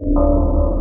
you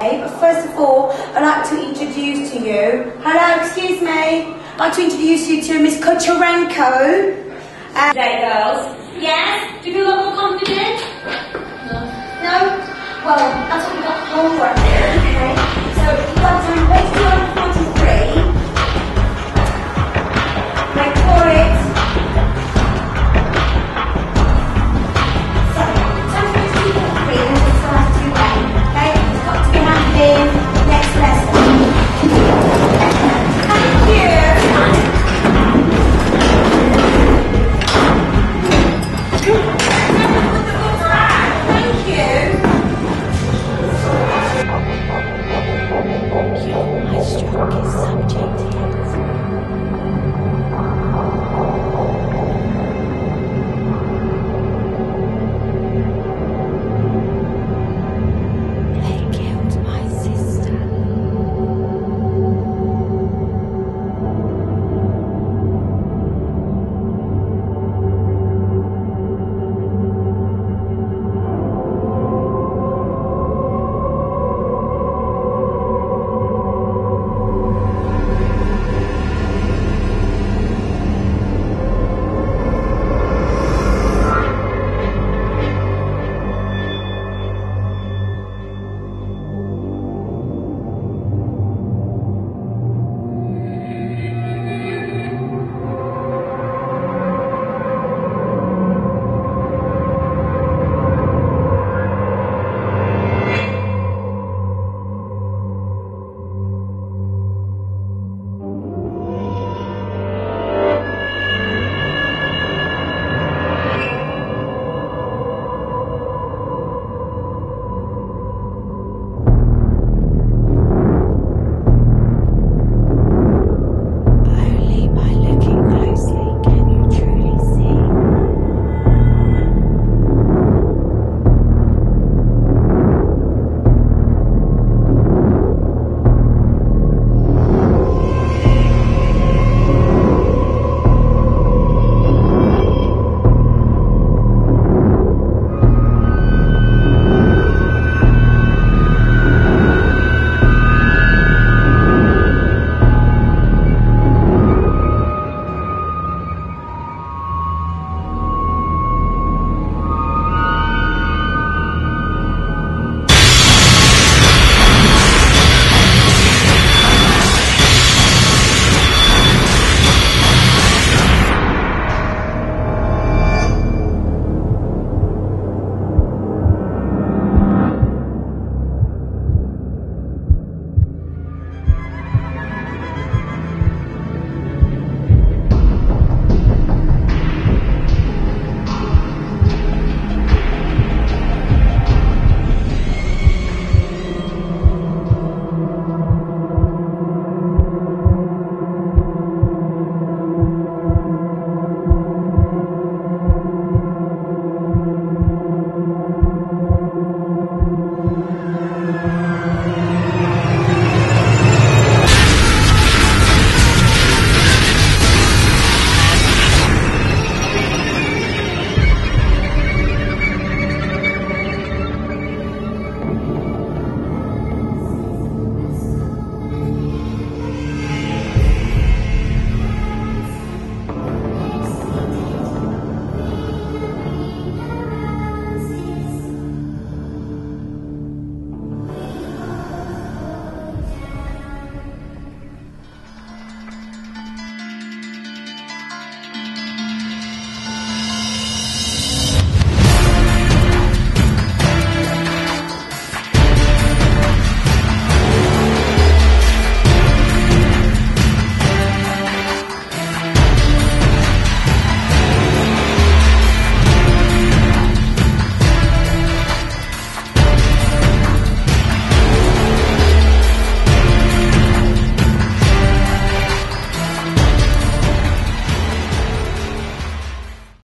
Eh, but first of all, I'd like to introduce to you, hello, excuse me, I'd like to introduce you to Miss Kucharenko. And Today, girls. Yes? Do you feel a lot more confident? Your my strongest subject.